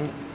Mm.